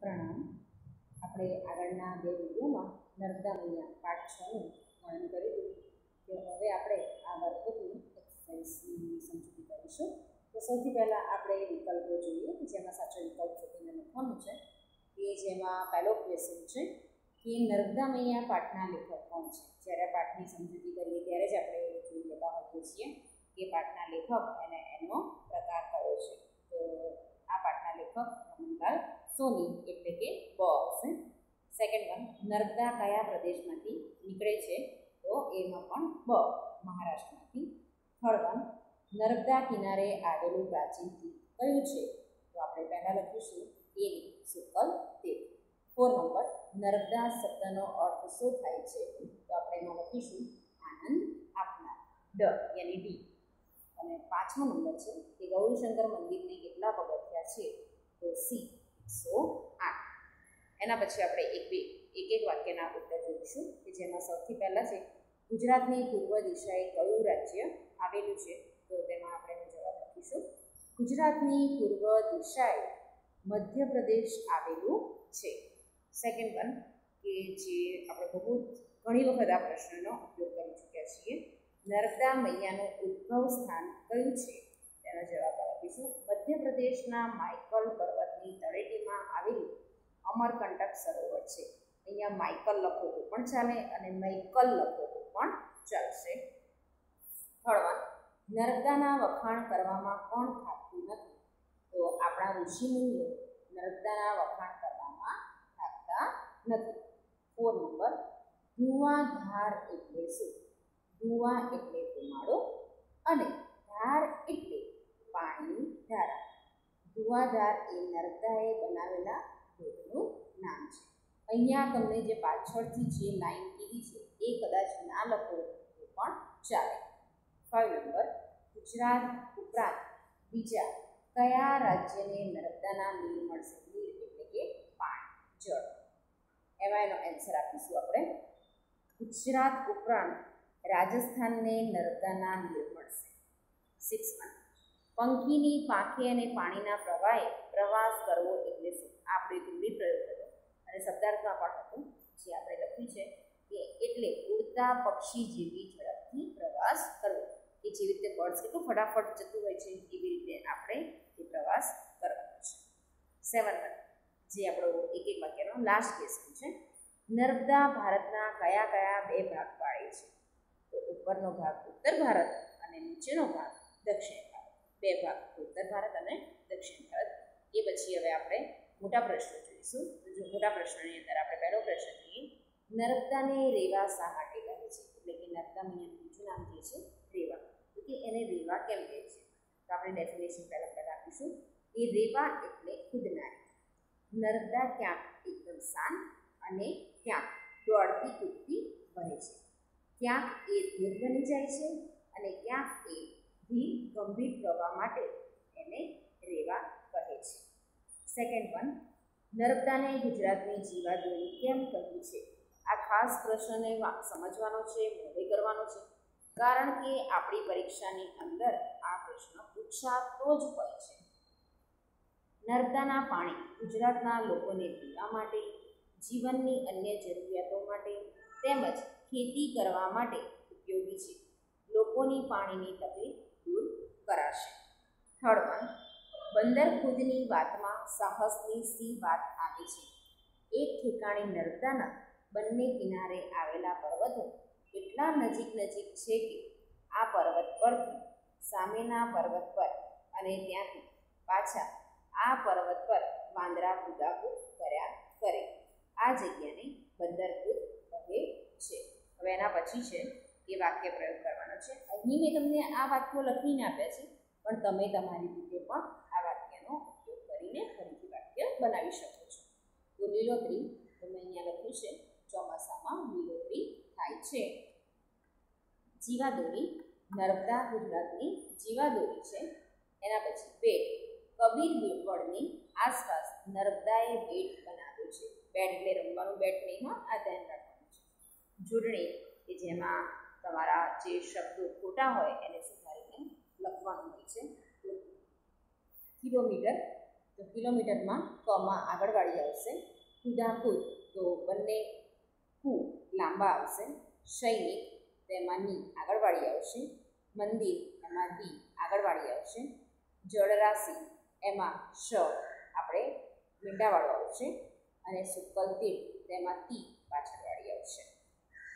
પ્રણામ. આપણે આગળના બે વિડીયોમાં નર્મદા મૈયા પાઠ છનું વર્ણન કર્યું કે હવે આપણે આ વર્કબુકની એક્સરસાઇઝની સમજૂતી કરીશું. તો સૌથી પહેલાં આપણે વિકલ્પો જોઈએ જેમાં સાચો વિકલ્પ શોધીને લખવાનું છે. કે જેમાં પહેલો ક્વેશ્ચન છે કે નર્મદા મૈયા પાઠના લેખક કોણ છે? જ્યારે પાઠની સમજૂતી કરીએ ત્યારે જ આપણે જોઈ લેતા હોઈએ છીએ કે પાઠના લેખક અને એનો પ્રકાર કયો છે. તો આ પાઠના લેખક રમણલાલ સોની એટલે કે બ હશે સેકન્ડ વન નર્મદા કયા પ્રદેશમાંથી નીકળે છે? તો એમાં પણ બ, મહારાષ્ટ્રમાંથી. થર્ડ વન નર્મદા કિનારે આવેલું પ્રાચીન તીર્થ કયું છે? તો આપણે પહેલાં લખીશું એની સુકલ તીર્થ. ફોર નંબર નર્મદા શબ્દનો અર્થ શું થાય છે? તો આપણે એમાં લખીશું આનંદ આપનાર, ડ યાની ડી. અને પાંચમો નંબર છે કે ગૌરીશંકર મંદિરને કેટલા પગથિયા છે? તો સી એકસો આઠ. એના પછી આપણે એક બે, એક એક વાક્યના ઉત્તર જોઈશું કે જેમાં સૌથી પહેલાં છે, ગુજરાતની પૂર્વ દિશાએ કયું રાજ્ય આવેલું છે? તો તેમાં આપણે જવાબ લખીશું. ગુજરાતની પૂર્વ દિશાએ મધ્યપ્રદેશ આવેલું છે. સેકન્ડ વન કે જે આપણે બહુ ઘણી વખત આ પ્રશ્નનો ઉપયોગ કરી ચૂક્યા છીએ. નર્મદા મૈયાનું ઉદ્ભવ સ્થાન કયું છે? તેનો જવાબ આપીશું મધ્યપ્રદેશના માઇકલ પર્વતની તળેટીમાં આવેલું અમરકંટક સરોવર છે. અહીંયા માઇકલ લખો તો પણ ચાલે અને મૈકલ લખો તો પણ ચાલશે. થર્ડ નર્મદાના વખાણ કરવામાં કોણ થાકતું નથી? તો આપણા ઋષિમુનિઓ નર્મદાના વખાણ કરવામાં થાકતા નથી. ફોર નંબર ધુઆધાર એટલે શું? ધુઆ એટલે ધુમાડો અને ધાર એટલે પાણીની ધારા ધુઆધાર એ નર્મદાએ બનાવેલા ધોધનું નામ છે. અહીંયા તમને જે પાછળથી જે લાઈન કીધી છે, એ કદાચ ના લખો તો પણ ચાલે. ફાઇવ નંબર, ગુજરાત ઉપરાંત બીજા કયા રાજ્યને નર્મદાના નીર મળશે? નીર એટલે કે પાણી, જળ. એમાં એનો આન્સર આપીશું આપણે. ગુજરાત ઉપરાંત રાજસ્થાનને નર્મદાના નીર મળશે. સિક્સ વન પંખીની પાંખે અને પાણીના પ્રવાહે પ્રવાસ કરવો એટલે શું? આપણે હિન્દી પ્રયોગ હતો અને શબ્દાર્થમાં પણ હતું, જે આપણે લખ્યું છે કે એટલે ઉડતા પક્ષી જેવી ઝડપથી પ્રવાસ કરવો. કે જેવી રીતે બર્ડ્સ કેટલું ફટાફટ જતું હોય છે, એવી રીતે આપણે એ પ્રવાસ કરવાનો છે. સેવન વન જે આપણો એક એક વાક્યનો લાસ્ટ ક્વેશ્ચન છે. નર્મદા ભારતના કયા કયા બે ભાગ પાડે છે? તો ઉપરનો ભાગ ઉત્તર ભારત અને નીચેનો ભાગ દક્ષિણ બે ભાગ. ઉત્તર ભારત અને દક્ષિણ ભારત. એ પછી હવે આપણે મોટા પ્રશ્નો જોઈશું. જો મોટા પ્રશ્નની અંદર આપણે પહેલો પ્રશ્ન જોઈએ. નર્મદાને રેવા શા માટે કહે છે? એટલે કે નર્મદા મૈયાનું બીજું નામ જે છે, રેવા. તો કે એને રેવા કેમ કહે છે? તો આપણે ડેફિનેશન પહેલાં પહેલાં આપીશું. એ રેવા એટલે કૂદનારી. નર્મદા ક્યાંક એકદમ શાંત અને ક્યાંક દોડતી કૂદતી બને છે. ક્યાંક એ ધોધ બની જાય છે અને ક્યાંક એ ધીર ગંભીર પ્રવાહ માટે એને રેવા કહે છે. સેકન્ડ વન નર્મદાને ગુજરાતની જીવાદોરી કેમ કહ્યું છે? આ ખાસ પ્રશ્નને સમજવાનો છે મોડે કરવાનો છે. કારણ કે આપણી પરીક્ષાની અંદર આ પ્રશ્ન પૂછાતો જ હોય છે. નર્મદાના પાણી ગુજરાતના લોકોને પીવા માટે, જીવનની અન્ય જરૂરિયાતો માટે તેમજ ખેતી કરવા માટે ઉપયોગી છે. લોકોની પાણીની તકલીફ દૂર કરાશે. થર્ડ વન બંદર ખુદની વાતમાં સાહસની સી વાત આવે છે. એક ઠેકાણે નર્મદાના બંને કિનારે આવેલા પર્વતો એટલા નજીક નજીક છે કે આ પર્વત પરથી સામેના પર્વત પર અને ત્યાંથી પાછા આ પર્વત પર વાંદરા કુદાકૂદ કર્યા કરે. આ જગ્યાને બંદરકૂદ કહે છે. હવે એના પછી છે એ વાક્ય પ્રયોગ કરવાનો છે. અહીં મેં તમને આ વાક્યો લખીને આપ્યા છે, પણ તમે તમારી રીતે પણ આ વાક્યનો ઉપયોગ કરીને ફરીથી વાક્ય બનાવી શકો છો. તો લીલોતરી તો મેં અહીંયા લખ્યું છે, ચોમાસામાં લીલોતરી થાય છે. જીવાદોરી, નર્મદા ગુજરાતની જીવાદોરી છે. એના પછી બેટ, કબીર વડની આસપાસ નર્મદાએ બેટ બનાવ્યું છે. બેટ એટલે રમવાનું બેટ નહીં આ ધ્યાન રાખવાનું છે. જોડણી, કે જેમાં તમારા જે શબ્દો ખોટા હોય એને સુધારીને લખવાનું હોય છે. કિલોમીટર, તો કિલોમીટરમાં કમાં આગળવાળી આવશે. કુદાકુદ તો બંને કુ લાંબા આવશે. સૈનિક, તેમાં ની આગળવાળી આવશે. મંદિર એમાં દી આગળવાળી આવશે. જળરાશિ એમાં શ આપણે મીંડાવાળો આવશે. અને સુકલ તીર્થ, તેમાં તી પાછળવાળી આવશે.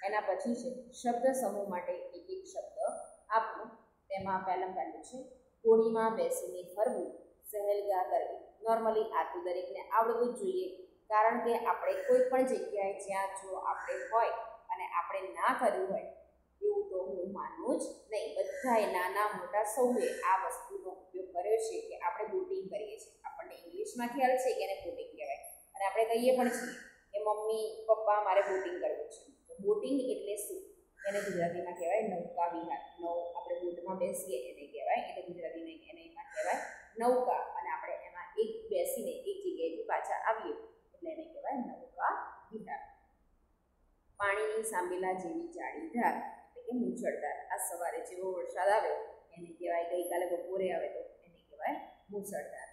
એના પછી છે, શબ્દ સમૂહ માટે એક એક શબ્દ આપવું તેમાં પહેલાં પહેલું છે, હોળીમાં બેસીને ફરવું સહેલગા કરવી. નોર્મલી આ દરેકને આવડવું જ જોઈએ, કારણ કે આપણે કોઈ પણ જગ્યાએ જ્યાં જો આપણે હોય અને આપણે ના કર્યું હોય, એવું તો હું માનું જ નહીં. બધાએ નાના મોટા સૌએ આ વસ્તુનો ઉપયોગ કર્યો છે કે આપણે બોટિંગ કરીએ છીએ. આપણને ઇંગ્લિશમાં ખ્યાલ છે કે એને બોટિંગ કહેવાય. અને આપણે કહીએ પણ છીએ કે મમ્મી, પપ્પા, મારે બોટિંગ કરવું છે. બોટિંગ એટલે શું? એને ગુજરાતીમાં કહેવાય નૌકા વિહાર. નૌ આપણે બોટમાં બેસીએ એને કહેવાય એટલે ગુજરાતીને એને એમાં કહેવાય નૌકા. અને આપણે એમાં એક બેસીને એક જગ્યાએથી પાછા આવીએ, એટલે એને કહેવાય નૌકા વિહાર. પાણીની સાંભેલા જેવી જાળીધાર એટલે કે મૂછળધાર આ સવારે જેવો વરસાદ આવ્યો, એને કહેવાય ગઈકાલે બપોરે આવે તો એને કહેવાય મૂછળધાર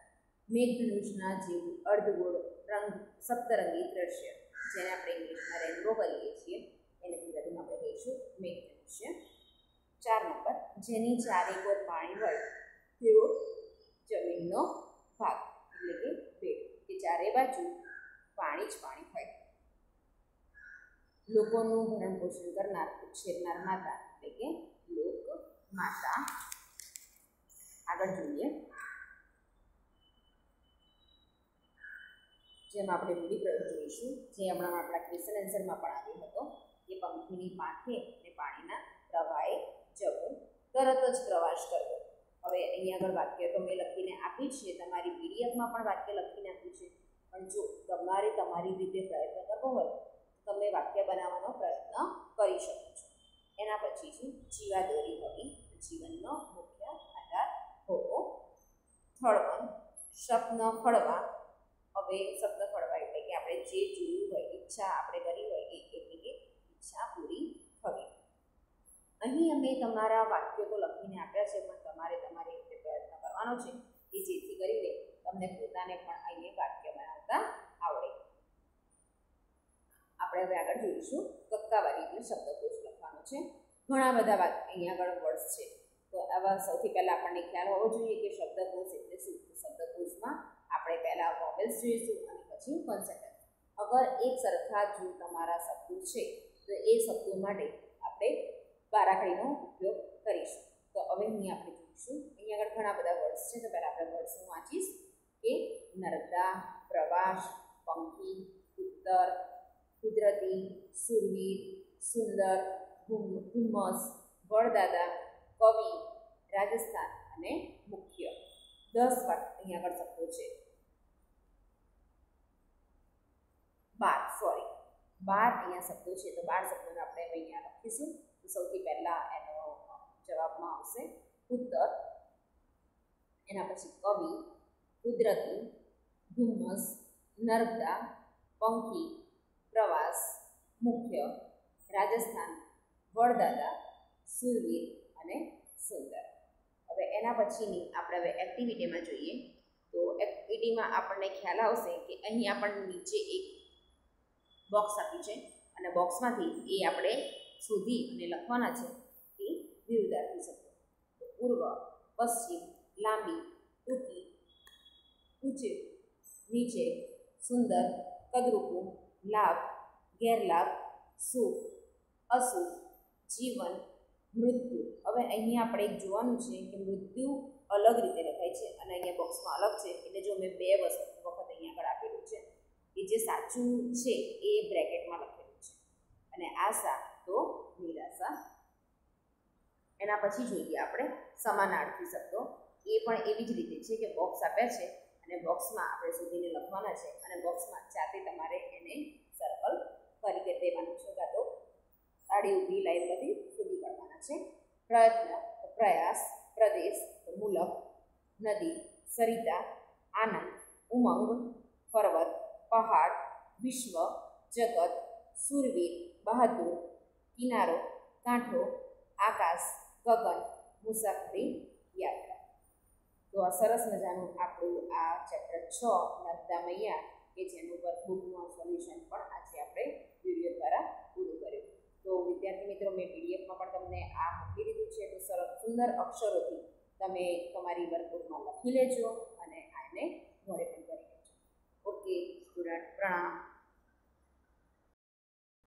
મેઘધનુષના જેવું અર્ધગોળ રંગ, સપ્તરંગી દ્રશ્ય. જેને આપણે ઇંગ્લિશમાં રેનબો કરીએ છીએ, એને ગુજરાતીમાં આપણે કહીશું મેઘધનુષ્ય ચાર નંબર જેની ચારે કોર પાણી હોય તેવો જમીનનો ભાગ, એટલે કે ભેટ, કે ચારે બાજુ પાણી જ પાણી હોય. લોકોનું ભરણ પોષણ કરનાર, ઉછેરનાર માતા, એટલે કે લોક માતા આગળ જોઈએ. જેમ આપણે રૂઢિપ્રયોગ જોઈશું, જે હમણાં આપણા ક્વેશ્ચન આન્સરમાં પણ આવ્યો હતો, કે પંખીની પાંખે અને પાણીના પ્રવાહે જવું, તરત જ પ્રવાસ કરવો. હવે અહીંયા આગળ વાક્ય તો મેં લખીને આપી છે, તમારી પીડીએફમાં પણ વાક્ય લખીને આપ્યું છે. પણ જો તમારે તમારી રીતે પ્રયત્ન કરવો હોય તમે વાક્ય બનાવવાનો પ્રયત્ન કરી શકો છો. એના પછી છે જીવાદોરી હોવી જીવનનો મુખ્ય આધાર હોવો. થળવન સ્વપ્ન ફળવા હવે શબ્દ ફળવા એટલે કે આપણે જે જોયું હોય, ઈચ્છા આપણે કરી હોય એ એટલે કે ઈચ્છા પૂરી થવી. અહીં અમે તમારા વાક્યો તો લખીને આપ્યા છે, પણ તમારે તમારી રીતે પ્રયત્ન કરવાનો છે કે જેથી કરીને તમને પોતાને પણ અહીંયા વાક્ય બનાવતા આવડે. આપણે હવે આગળ જોઈશું. કક્કાવારી એટલે શબ્દકોશ લખવાનો છે. ઘણા બધા અહીંયા આગળ વર્ડ્સ છે. તો આવા સૌથી પહેલાં આપણને ખ્યાલ હોવો જોઈએ કે શબ્દકોશ એટલે શું? શબ્દકોશમાં આપણે પહેલાં વોવેલ્સ જોઈશું અને પછી કોન્સેપ્ટ અગર એક સરખા જો તમારા શબ્દો છે, તો એ શબ્દો માટે આપણે બારાખડીનો ઉપયોગ કરીશું. તો હવે અહીં આપણે જોઈશું. અહીંયા આગળ ઘણા બધા વર્ડ્સ છે, તો પહેલાં આપણે વર્ડ્સ હું વાંચીશ. કે નર્મદા, પ્રવાસ, પંખી, ઉત્તર, કુદરતી, સુરવીર, સુંદર ધુમ્મસ, વડદાદા, કવિ, રાજસ્થાન અને મુખ્ય. દસ વાર અહીંયા આગળ શબ્દો છે. બાર સોરી બાર અહીંયા શબ્દો છે, તો બાર શબ્દોને આપણે અહીંયા લખીશું. સૌથી પહેલાં એનો જવાબમાં આવશે ઉત્તર. એના પછી કવિ, કુદરતી, ધુમ્મસ, નર્મદા, પંખી, પ્રવાસ, મુખ્ય, રાજસ્થાન, વડદાદા, સુરવીર અને સુંદર. હવે એના પછીની આપણે હવે એક્ટિવિટીમાં જોઈએ. તો એક્ટિવિટીમાં આપણને ખ્યાલ આવશે કે અહીં આપણને નીચે એક બોક્સ આપ્યું છે. અને બોક્સમાંથી એ આપણે શોધી અને લખવાના છે એ વિરુદ્ધાર્થી શબ્દો પૂર્વ, પશ્ચિમ, લાંબી ટૂંકી ઊંચે નીચે, સુંદર, કદરૂપું, લાભ, ગેરલાભ, સુખ અસુખ જીવન, મૃત્યુ. હવે અહીંયા આપણે એક જોવાનું છે કે મૃત્યુ અલગ રીતે લખાય છે અને અહીંયા બોક્સમાં અલગ છે. એટલે જો મેં બે વસ્તુ વખત અહીંયા આગળ કે જે સાચું છે એ બ્રેકેટમાં લખેલું છે. અને આશા તો નિરાશા. એના પછી જોઈએ આપણે સમાનાર્થી શબ્દો. એ પણ એવી જ રીતે છે કે બોક્સ આપ્યા છે અને બોક્સમાં આપણે શોધીને લખવાના છે અને બોક્સમાં જાતે તમારે એને સર્કલ કરી દેવાનું છે. કાં તો આડી ઊભી લાઈન બધી શોધી કાઢવાના છે. પ્રયત્ન, પ્રયાસ, પ્રદેશ, મુલક, નદી, સરિતા, આનંદ, ઉમંગ, પર્વત પહાડ, વિશ્વ, જગત, સુરવીર, બહાદુર, કિનારો કાંઠો આકાશ, ગગન, મુસાફરી, યાત્રા. તો આ સરસ મજાનું આપણું આ ચેપ્ટર છ નર્મદા મૈયા કે જેનું વર્કબુકનું સોલ્યુશન પણ આજે આપણે વીડિયો દ્વારા પૂરું કર્યું. તો વિદ્યાર્થી મિત્રો, મેં પીડીએફમાં પણ તમને આ મૂકી દીધું છે. તો સરસ સુંદર અક્ષરોથી તમે તમારી વર્કબુકમાં લખી લેજો અને આને ઘરે પણ કરી લેજો. ઓકે સ્ટુડન્ટ પ્રણામ